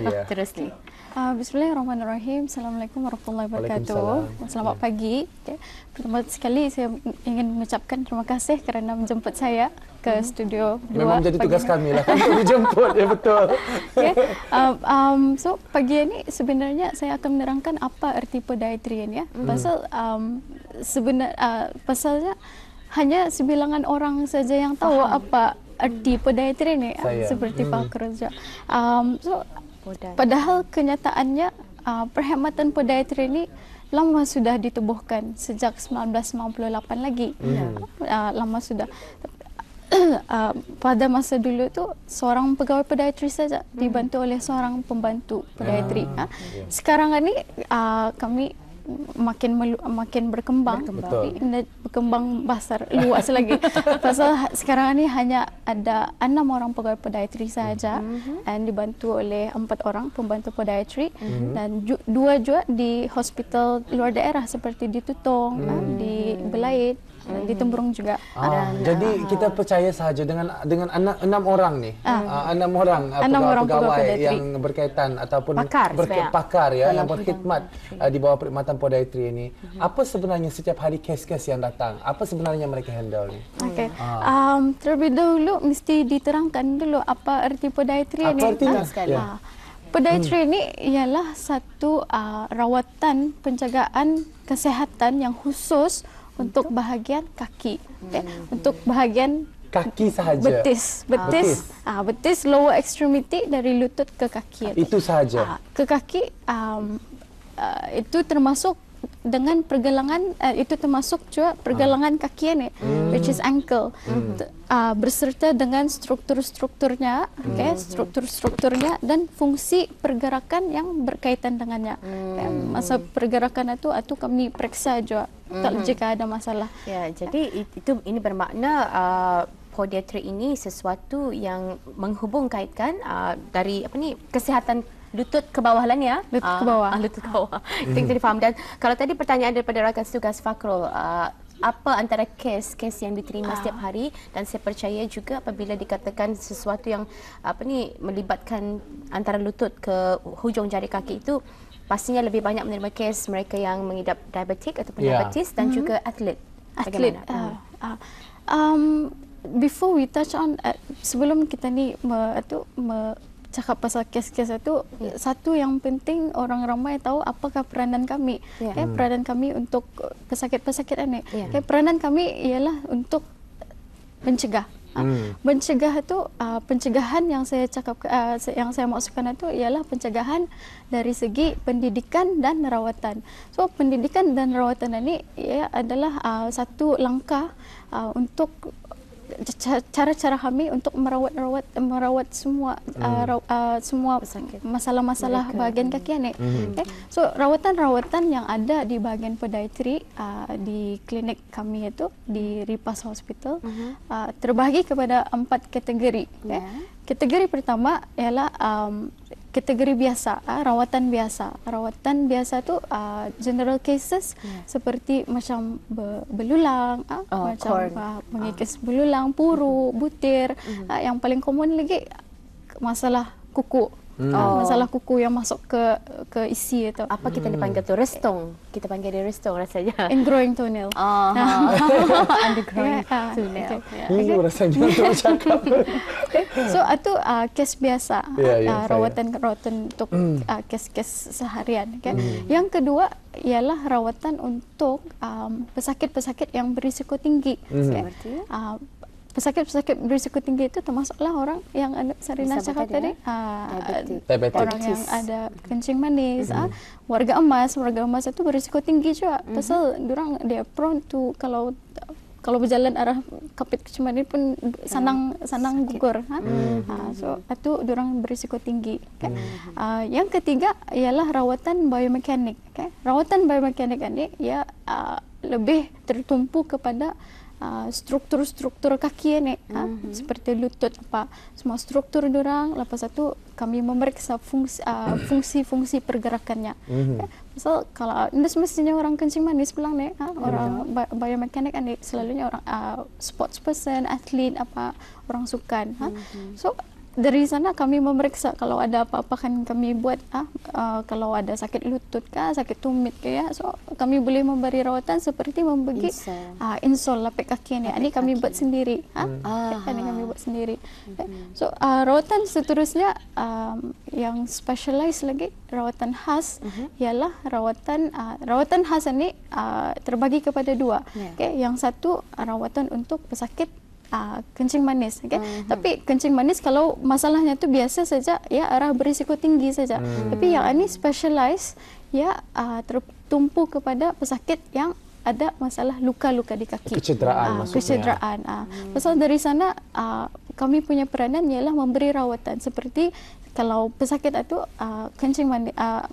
Yeah. Terus ni. Uh, Bismillahirrahmanirrahim. Assalamualaikum warahmatullahi wabarakatuh. Selamat pagi. Okay. Pertama sekali saya ingin mengucapkan terima kasih kerana menjemput saya ke studio dua. Memang menjadi pagi tugas kami lah untuk dijemput. Ya betul. Okay. Um, um, so pagi ini sebenarnya saya akan menerangkan apa erti podiatrian ya. Hmm. Pasal um, sebenar uh, pasalnya hanya sebilangan orang saja yang tahu apa erti podiatrian ni uh, Saya. seperti Hmm. Pak Kerja. Um, so Podai. Padahal kenyataannya uh, perkhidmatan podiatri ini lama sudah ditubuhkan sejak 1998 lagi. Hmm. Uh, lama sudah. Uh, pada masa dulu tu seorang pegawai podiatri saja dibantu oleh seorang pembantu podiatri. Ah, ya. Sekarang ini uh, kami makin melu, makin berkembang, Betul. Tapi berkembang besar luas lagi. Pasal sekarang ini hanya ada enam orang pegawai podiatri saja dan dibantu oleh empat orang pembantu podiatri dan ju- dua juga di hospital luar daerah seperti di Tutong, ah, di Belait, dan di Temburung juga. Ah, jadi kita percaya sahaja dengan dengan enam, enam orang ni, ah. enam orang ah, Enam pegawai, orang pegawai yang berkaitan ataupun Pakar sebenarnya. pakar ya yang berkhidmat ah, di bawah perkhidmatan podiatri ini. Apa sebenarnya setiap hari kes-kes yang datang? Apa sebenarnya mereka handle ni? Okey. Um, terlebih dahulu mesti diterangkan dulu apa erti podiatri Apa ni. artinya? Ah. Ya. Ah, Podiatri ini ialah satu uh, rawatan penjagaan kesihatan yang khusus untuk bahagian kaki. Okay? Untuk bahagian Kaki sahaja. betis, betis, ah betis lower extremity dari lutut ke kaki. Itu sahaja. Ah, ke kaki um, uh, itu termasuk dengan pergelangan uh, itu termasuk juga pergelangan kaki ni which is ankle. T- uh, berserta dengan struktur-strukturnya okay, struktur-strukturnya dan fungsi pergerakan yang berkaitan dengannya. Okay, masa pergerakan itu itu kami periksa juga kalau jika ada masalah. Ya, jadi it- itu ini bermakna uh, podiatri ini sesuatu yang menghubung kaitkan uh, dari apa ni kesihatan lutut ke bawah lah ni ya. Lutut ke Ah, bawah. ah, lutut ke bawah. Kita faham dan kalau tadi pertanyaan daripada rakan tugas Fakrul uh, apa antara kes-kes yang diterima setiap hari dan saya percaya juga apabila dikatakan sesuatu yang apa ni melibatkan antara lutut ke hujung jari kaki itu pastinya lebih banyak menerima kes mereka yang mengidap diabetik ataupun Ya. diabetes dan juga atlet. atlet. Bagaimana? Uh, uh, um, before we touch on uh, sebelum kita ni me, tu me, cakap pasal kes-kes itu Ya. satu yang penting orang ramai tahu apakah peranan kami. Ya. Okay, peranan kami untuk uh, pesakit-pesakit ini. Ya. Okay, peranan kami ialah untuk mencegah. Ah, Hmm. Mencegah itu uh, pencegahan yang saya cakap uh, yang saya maksudkan itu ialah pencegahan dari segi pendidikan dan rawatan. So pendidikan dan rawatan ini ia adalah uh, satu langkah uh, untuk cara-cara kami untuk merawat-rawat merawat semua uh, raw, uh, semua masalah-masalah bahagian kaki ni. Okay. So rawatan-rawatan yang ada di bahagian podiatri uh, di klinik kami itu di Ripas Hospital uh, terbahagi kepada empat kategori. Okay. Ya. Kategori pertama ialah um, kategori biasa, uh, rawatan biasa. Rawatan biasa tu uh, general cases seperti macam be- belulang, uh, Oh, macam corn. uh, mengikis belulang, puru, butir. Uh, yang paling common lagi masalah kuku. Hmm. Oh. masalah kuku yang masuk ke ke isi itu. Apa kita dipanggil tu? Restong. Kita panggil dia restong rasanya. Ingrowing toenail. Oh, underground Yeah, ah, tunnel. okay. Ini rasanya untuk bercakap. So itu uh, kes biasa Ya, ya, uh, saya. rawatan rawatan untuk uh, kes-kes seharian okay? Yang kedua ialah rawatan untuk um, pesakit-pesakit yang berisiko tinggi. Okay? Seperti? Uh, pesakit-pesakit berisiko tinggi itu termasuklah orang yang ada Sarina Disebut cakap tadi, tadi, ya? uh, Diabetik. Diabetik. orang yang Diabetes. ada kencing manis, ah, warga emas, warga emas itu berisiko tinggi juga. Pasal orang dia prone to kalau kalau berjalan arah kapit kencing manis pun sanang sanang gugur. Ha? Ah, so itu orang berisiko tinggi. Okay? Ah, yang ketiga ialah rawatan biomekanik. Okay? Rawatan biomekanik ini ya ah, lebih tertumpu kepada uh, struktur-struktur kaki ni mm-hmm. seperti lutut apa semua struktur orang lepas itu kami memeriksa fungsi uh, fungsi-fungsi pergerakannya Mhm. okay. Pasal kalau ini semestinya orang kencing manis bilang ni ha, orang bi- biomekanik ni selalunya orang uh, sports person atlet apa orang sukan ha. so dari sana kami memeriksa kalau ada apa-apa kan kami buat ah uh, kalau ada sakit lutut kah sakit tumit ke ya. So kami boleh memberi rawatan seperti memberi Insole. uh, insole lapik kaki ni. Ini kami buat sendiri ah. Ah. uh, ini kami buat sendiri. Eh, so uh, rawatan seterusnya um, yang specialized lagi rawatan khas ialah rawatan uh, rawatan khas ini uh, terbagi kepada dua. Ya. okay yang satu rawatan untuk pesakit uh, kencing manis okay? tapi kencing manis kalau masalahnya tu biasa saja ya arah berisiko tinggi saja tapi yang ini specialized ya uh, tertumpu kepada pesakit yang ada masalah luka-luka di kaki Kecederaan Ah, maksudnya. kecederaan ah. pasal dari sana ah, kami punya peranan ialah memberi rawatan seperti kalau pesakit itu uh, kencing manis uh,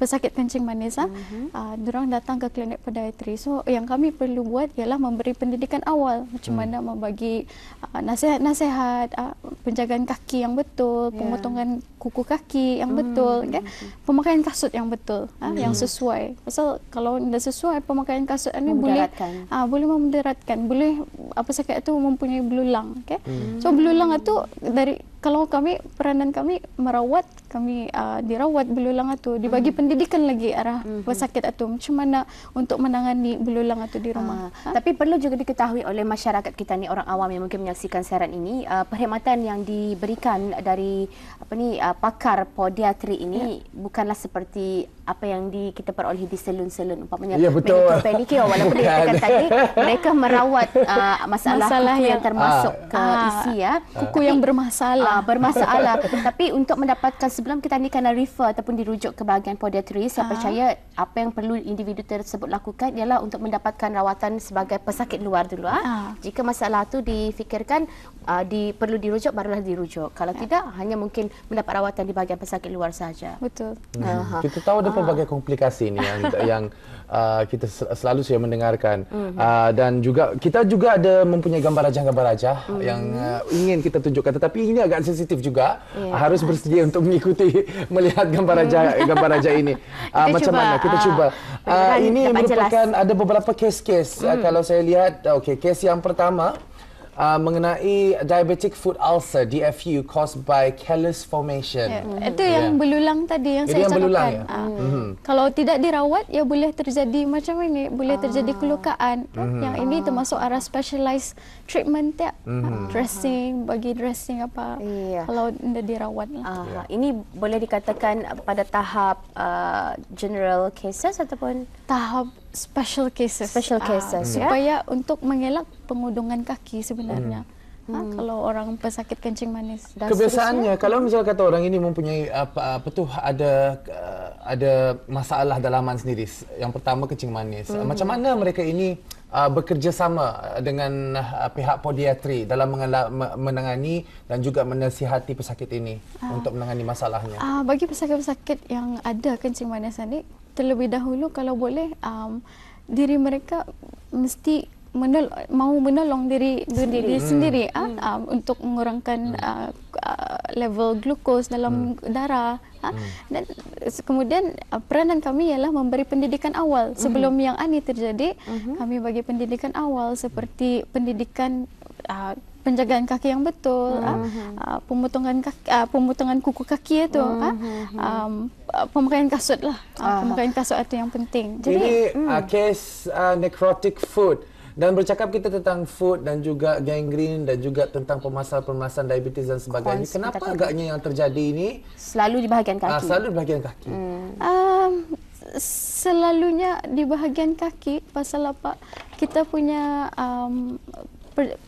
pesakit kencing manis ah uh, dorang datang ke klinik podiatri. So yang kami perlu buat ialah memberi pendidikan awal. Macam mana membagi uh, nasihat-nasihat uh, penjagaan kaki yang betul Ya. pemotongan kuku kaki yang betul okay? pemakaian kasut yang betul ah, yang sesuai. Pasal kalau tidak sesuai pemakaian kasut ini boleh. Ah, boleh memudaratkan, boleh apa sakit itu mempunyai belulang, okay? So belulang itu dari kalau kami peranan kami merawat, kami uh, dirawat belulang itu, dibagi pendidikan lagi arah pesakit itu macam mana untuk menangani belulang itu di rumah. Ah, Tapi perlu juga diketahui oleh masyarakat kita ni orang awam yang mungkin menyaksikan siaran ini uh, perkhidmatan yang diberikan dari apa ni uh, pakar podiatri ini bukanlah seperti apa yang di, kita peroleh di salon-salon umpamanya Ya, betul. manicure, pedicure walaupun dikatakan Bukan. tadi mereka merawat uh, masalah, Masalah kuku yang, yang- termasuk ke Ah, isi ya. Kuku yang bermasalah. Ah, bermasalah. Tapi untuk mendapatkan sebelum kita ni kena refer ataupun dirujuk ke bahagian podiatri, saya Ah. percaya apa yang perlu individu tersebut lakukan ialah untuk mendapatkan rawatan sebagai pesakit luar dulu. Ah. Ah. Jika masalah tu difikirkan uh, di perlu dirujuk barulah dirujuk. Kalau tidak hanya mungkin mendapat rawatan di bahagian pesakit luar saja. Betul. Aha. Kita tahu ada pelbagai komplikasi ni yang yang uh, kita sel- selalu saya mendengarkan uh, dan juga kita juga ada mempunyai gambar rajah-gambar rajah yang uh, ingin kita tunjukkan tetapi ini agak sensitif juga uh, harus bersedia untuk mengikuti melihat gambar rajah gambar rajah ini. Uh, macam cuba, mana? Kita ah, cuba. uh, ini merupakan jelas. ada beberapa kes-kes. Uh, kalau saya lihat uh, okey kes yang pertama Uh, mengenai diabetic foot ulcer DFU caused by callus formation. Ya. Itu yang belulang tadi yang Itu saya yang belulang cakapkan. ya? Ah. Kalau tidak dirawat, ya boleh terjadi macam ini, boleh terjadi kelukaan. Yang ini termasuk arah specialized treatment ya, dressing, bagi dressing apa. Iya. Kalau tidak dirawat lah. Ah, ini boleh dikatakan pada tahap uh, general cases ataupun tahap special cases. Special Ah, cases, ya. supaya untuk mengelak pengudungan kaki sebenarnya. Ah, kalau orang pesakit kencing manis. dan Kebiasaannya kalau misal kata orang ini mempunyai apa, apa tu ada uh, ada masalah dalaman sendiri. Yang pertama kencing manis. Mhm. Macam mana mereka ini uh, bekerjasama dengan uh, pihak podiatri dalam mengela- me- menangani dan juga menasihati pesakit ini untuk menangani masalahnya. Ah, bagi pesakit-pesakit yang ada kencing manis ni, terlebih dahulu kalau boleh um, diri mereka mesti menol- mau menolong diri sendiri, diri sendiri ah, um, untuk mengurangkan ah, ah, level glukos dalam darah ah. dan s- kemudian ah, peranan kami ialah memberi pendidikan awal. Sebelum yang ini terjadi kami bagi pendidikan awal seperti pendidikan ah, penjagaan kaki yang betul, ah, ah, pemotongan kaki, ah, pemotongan kuku kaki itu, ah, um, ah, pemakaian kasut lah, ah, pemakaian kasut itu yang penting. Jadi uh, kes uh, necrotic foot dan bercakap kita tentang food dan juga gangrene dan juga tentang permasalahan-permasalahan diabetes dan sebagainya. Cons, Kenapa agaknya yang terjadi ini? Selalu di bahagian uh, kaki. selalu di bahagian kaki? Um, selalunya di bahagian kaki pasal apa? Kita punya um, per,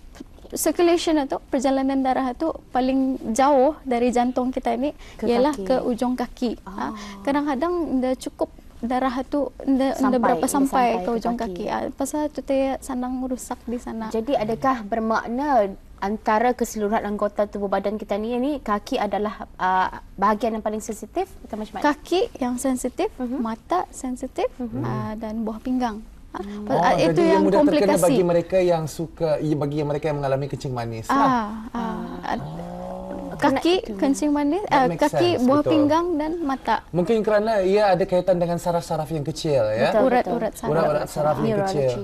circulation itu perjalanan darah itu paling jauh dari jantung kita ini Ke ialah kaki. ke ujung kaki. Ha, kadang-kadang tidak cukup darah itu Sampai, berapa sampai, sampai ke ujung kaki. kaki. Ah, pasal itu dia sanang rusak di sana. Jadi adakah bermakna antara keseluruhan anggota tubuh badan kita ni ni kaki adalah uh, bahagian yang paling sensitif atau macam mana? kaki yang sensitif, Mhm. mata sensitif ah, dan buah pinggang. Ah, Oh, ah, itu yang mudah terkena komplikasi. bagi mereka yang suka, bagi yang mereka yang mengalami kencing manis lah. Ah, ah, ah, kaki, kencing manis, That uh, makes kaki, sense, buah betul. pinggang dan mata. Mungkin kerana ia ada kaitan dengan saraf-saraf yang kecil ya. Urat-urat saraf. Urat-urat saraf yang Neurology. kecil.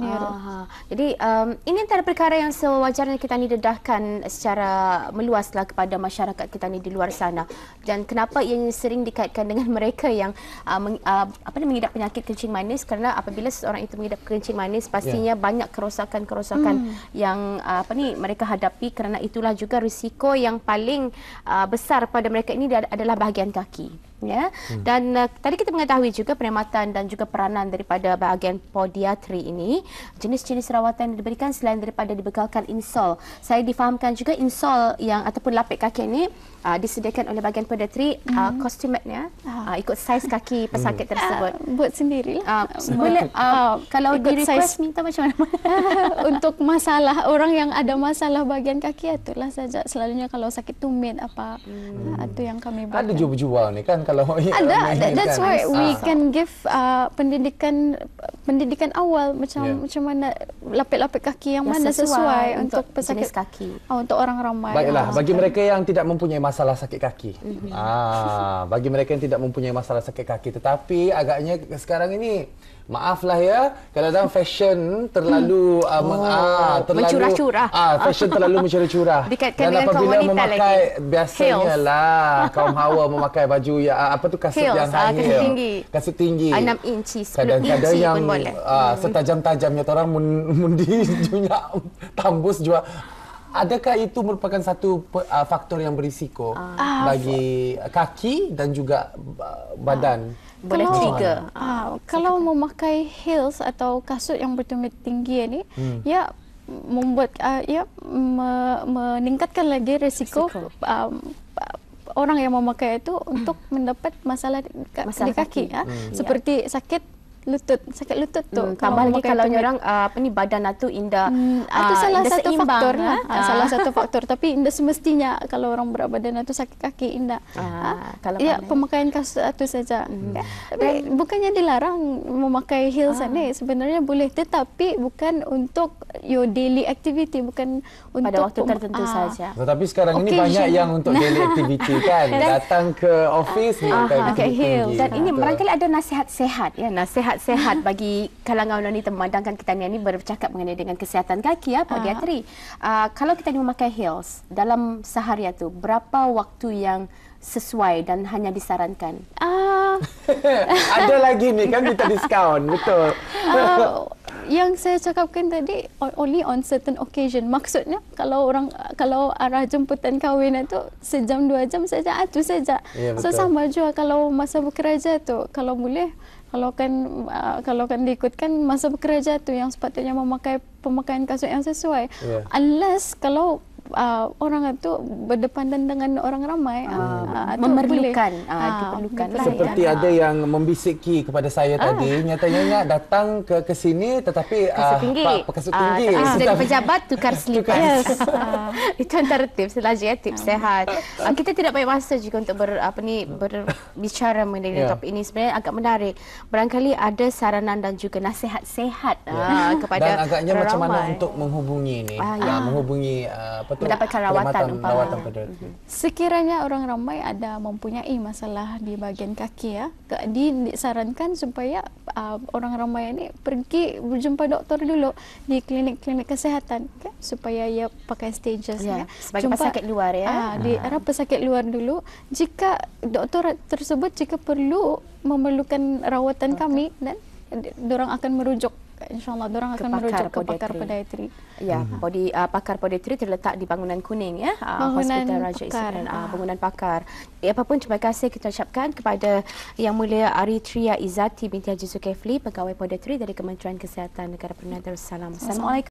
Ya. Aha. Jadi um, ini antara perkara yang sewajarnya kita ni dedahkan secara meluaslah kepada masyarakat kita ni di luar sana. Dan kenapa ia sering dikaitkan dengan mereka yang uh, meng, uh, apa ni mengidap penyakit kencing manis kerana apabila seseorang itu mengidap kencing manis pastinya banyak kerosakan-kerosakan yang uh, apa ni mereka hadapi kerana itulah juga risiko yang paling uh, besar pada mereka ini adalah bahagian kaki ya hmm. dan uh, tadi kita mengetahui juga perkhidmatan dan juga peranan daripada bahagian podiatri ini. Jenis-jenis rawatan yang diberikan selain daripada dibekalkan insol. Saya difahamkan juga insol yang ataupun lapik kaki ini uh, disediakan oleh bahagian podiatri uh, kostumetnya uh, ikut saiz kaki pesakit tersebut. Ah, buat sendiri? Uh, lah. boleh uh, kalau ikut di request minta macam mana? Untuk masalah orang yang ada masalah bagian kaki itulah saja. Selalunya kalau sakit tumit apa hmm. itu yang kami buat. Ada jual-jual ni kan kalau ada that, that's why we Ah. can give uh, pendidikan pendidikan awal macam Yeah. macam mana lapik-lapik kaki yang, Yang mana sesuai, untuk, untuk pesakit jenis kaki. Oh, untuk orang ramai. Baiklah, Ah, bagi mereka yang tidak mempunyai masalah sakit kaki. Mhm. Ah, bagi mereka yang tidak mempunyai masalah sakit kaki tetapi agaknya sekarang ini maaflah ya kalau dalam fashion terlalu ah, meng- ah, terlalu Hmm. Oh, mencurah-curah. Ah, fashion terlalu mencurah-curah. Dikaitkan Dan dengan kaum apabila wanita memakai lagi. biasanya Heels. lah kaum hawa memakai baju ya ah, apa tu kasut Heels, yang ah, high kasut heel. tinggi. Kasut tinggi. 6 inci, 10 Kadang-kadang inci yang pun boleh. ah, setajam-tajamnya orang mun- mundi junya tambus jua Adakah itu merupakan satu uh, faktor yang berisiko Ah. bagi kaki dan juga uh, badan? Boleh Kalau- trigger Ah, kalau memakai heels atau kasut yang bertumit tinggi ni, Hmm. ya membuat uh, ya me, meningkatkan lagi risiko, Risiko. Um, orang yang memakai itu untuk mendapat masalah di, ka- Masalah di kaki, kaki. ya. Hmm. seperti sakit lutut, sakit lutut tu. Hmm, tambah lagi kalau tumit. orang uh, apa ni badan tu indah Hmm, ah, itu salah indah satu seimbang, faktor ya. lah. Ah, salah satu faktor tapi indah semestinya kalau orang berat badan itu sakit kaki indah. Ah, kalau ya pandai. pemakaian kasut itu saja. Ya. Tapi bukannya dilarang memakai heels Ah. ni sebenarnya boleh tetapi bukan untuk your daily activity bukan untuk pada waktu tertentu ah. saja. Tetapi sekarang ini Occasion. banyak yang untuk daily activity kan. Datang ke office ni pakai heels. tinggi. Dan ini barangkali ada nasihat sehat ya, nasihat sehat bagi kalangan wanita memandangkan kita ni ini bercakap mengenai dengan kesihatan kaki ya, podiatri. Uh, kalau kita ni memakai heels dalam seharian tu berapa waktu yang sesuai dan hanya disarankan? Ah, Ada lagi ni kan kita diskaun, betul. ah, yang saya cakapkan tadi only on certain occasion. Maksudnya kalau orang kalau arah jemputan kahwin itu sejam dua jam saja itu saja. Ya, so sama juga kalau masa bekerja tu kalau boleh kalau kan uh, kalau kan diikutkan masa bekerja tu yang sepatutnya memakai pemakaian kasut yang sesuai. Ya. Unless kalau uh, orang itu berdepan dengan orang ramai uh, itu memerlukan, boleh. ah, diperlukan lah, Seperti ya. ada yang membisiki kepada saya tadi, nyatanya datang ke ke sini tetapi Kasut ah, tinggi. Ah, tapi sudah Tetapi- pejabat tukar selipas. Yes. Itu antara tips saja ya, tips sehat. Uh, kita tidak banyak masa juga untuk ber, apa ni berbicara mengenai Ya. topik ini sebenarnya agak menarik. Barangkali ada saranan dan juga nasihat sehat ah, kepada dan agaknya macam mana untuk menghubungi ni, Ah, ah, ya. menghubungi ah, apa? Mendapatkan rawatan umpama. podiatri. Sekiranya orang ramai ada mempunyai masalah di bahagian kaki ya, di, disarankan supaya uh, orang ramai ini pergi berjumpa doktor dulu di klinik-klinik kesihatan okay? supaya ia pakai stages Ya, ya. sebagai pesakit luar, ya. Ah, di arah pesakit luar dulu. Jika doktor tersebut jika perlu memerlukan rawatan kami dan orang akan merujuk insyaallah orang akan pakar merujuk ke pakar podiatri. Ya, podi, uh, pakar podiatri terletak di bangunan kuning ya, uh, Bangunan Hospital Raja pakar. Ismail, uh, bangunan pakar. Ya, apapun terima kasih kita ucapkan kepada Yang Mulia Aritria Izati binti Haji Zulkifli, pegawai podiatri dari Kementerian Kesihatan Negara Perdana Darussalam. Assalamualaikum.